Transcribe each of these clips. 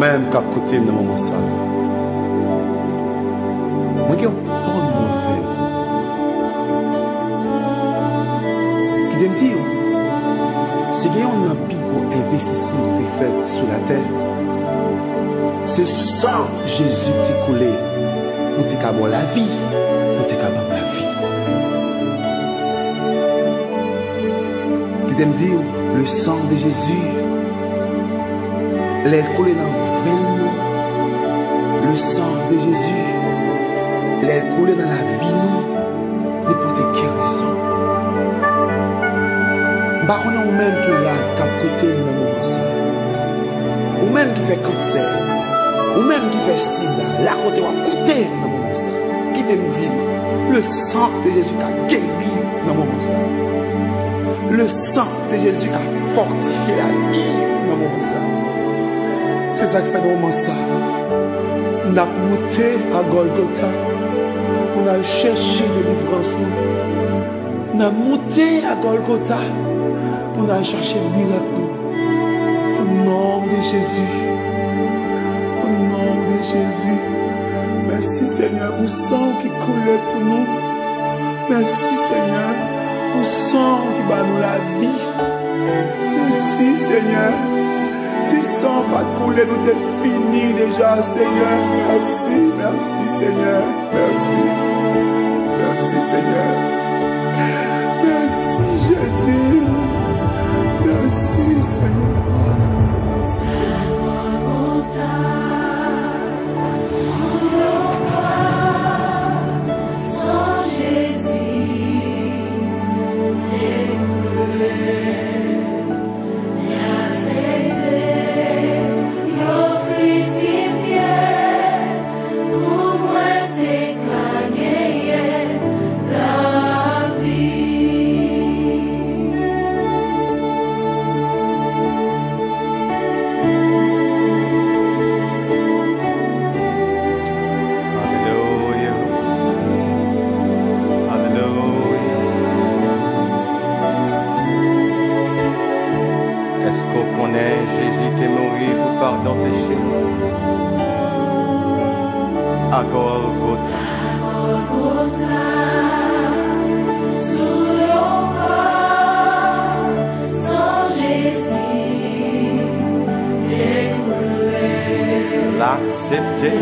mèm kap kote koutim nan moun sa. Mwen gen bon nouvel. Ki dem di yo, se gen yon nan pi gwo investisman te fet sou la ter, se san Jezu te koule pou te kabou la vi, pou te kabou la vi. Ki dem di yo, le san de Jezu lèl koule nan ven nou, le san de Jezu, lèl koule nan la vi nou, li pote kerison. Ba konan ou menm ki la kap kote nou nan moun sa, ou menm ki fe kanser, ou menm ki fe sida, la kote wap kote nan moun sa, ki te mdi, le san de Jezu ka geri nan moun sa. Le san de Jezu ka fortifiye la vi nan moun sa. Se sa ki fe nan moun sa, nap moute a Golgota, pou nan chèche de livrans nou, nan moute a Golgota, pou nan chache mirak nou. Au nom de Jésus. Au nom de Jésus. Merci Seigneur pour sang qui coulait pour nous. Merci Seigneur pour sang qui bat nous la vie. Merci Seigneur. Si sang pas couler, nous t'es fini déjà Seigneur. Merci, merci Seigneur. Merci. Merci Seigneur. Merci Jésus. Merci Seigneur. Merci Seigneur. Qu'on connaît Jésus t'est mort pour pardon péché? À Golgotha. Sous le sans Jésus, t'es L'accepter.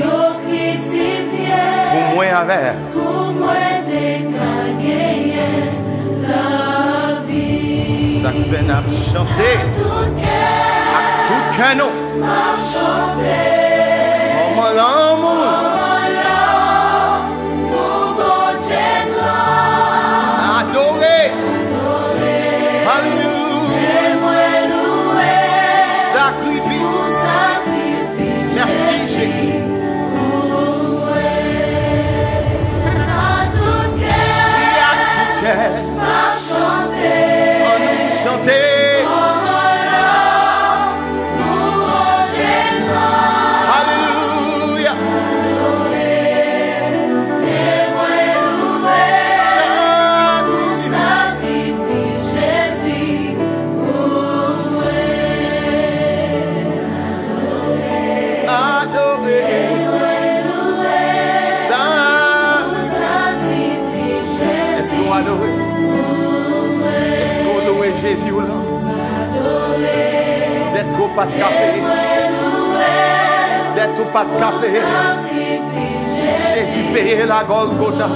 Yo crucifié, pour moi avec. Sak ven ap chante. Ak tout kè nou Ap chante. Maman l'amou Est-ce qu'on loue Jésus là? D'être au pas de café. D'être au pas de café. Jésus payé la Golgotha.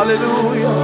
Alléluia.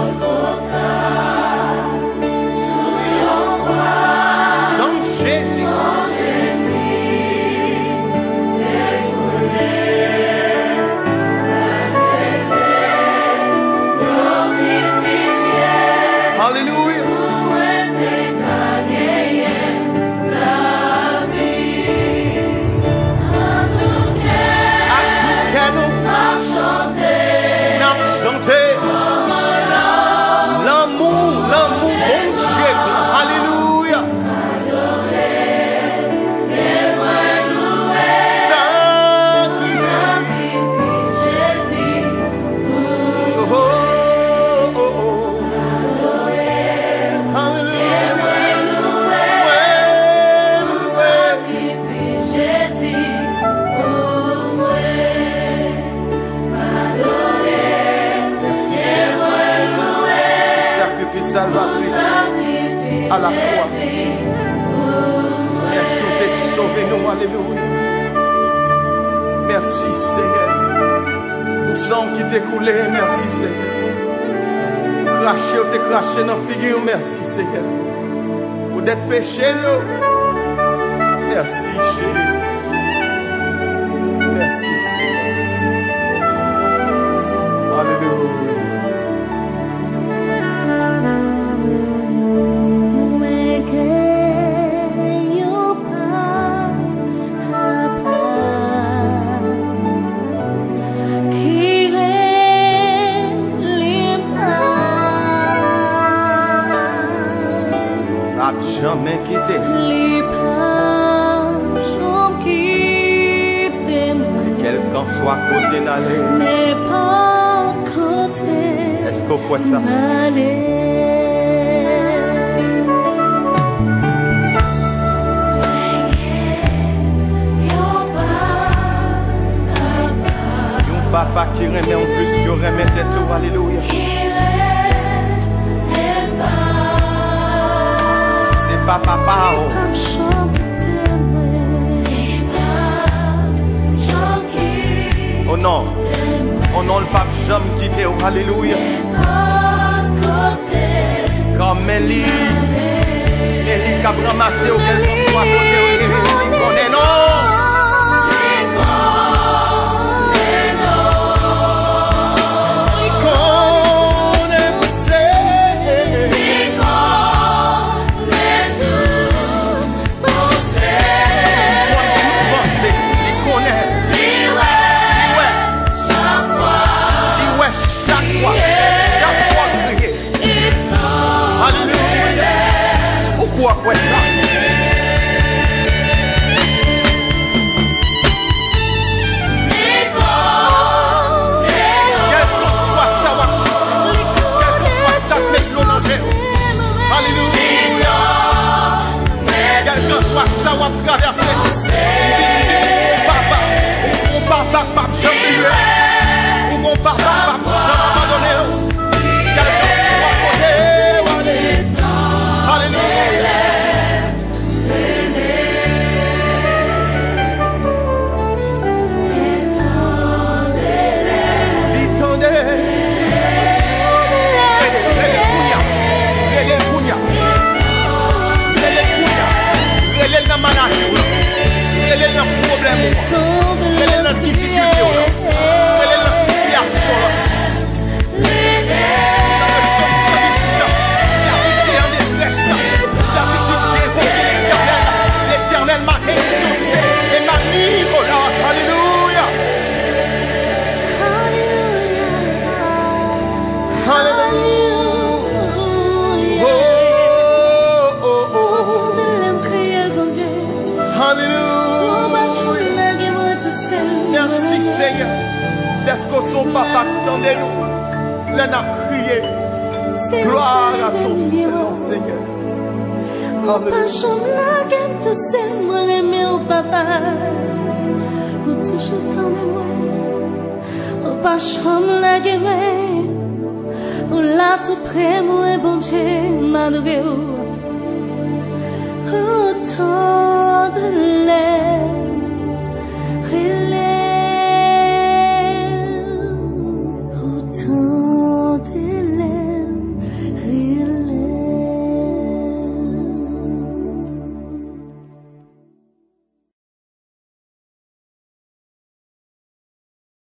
Salvatrice à la croix. Merci, on t'est sauvé, nous, alléluia. Merci, Seigneur. Pour sang qui coulé, merci, Seigneur. Craché, on t'est craché dans la figure, merci, Seigneur. Pour d'être péché, nous. Merci, Jésus. Merci, Seigneur. Alléluia. Quel qu'en soit côté d'aller. Est-ce qu'on voit ça? Yon papa qui remet en plus, qui remet tout, alléluia. C'est pas papa, O nan, o nan l pap jom kite ou, aleluya. Kam men li, men li kab ramase ou, kel kon swa kote ou. What's up? Son papa t'entendait nous? L'en a crié. Gloire à ton Seigneur, Seigneur. Pas chambre là qu'aime tout seul, moi aimer au papa. Ou toujours tant de moi. Ou pas chambre là qu'aime. Ou là tout près, moi bon Dieu, m'a donné. Autant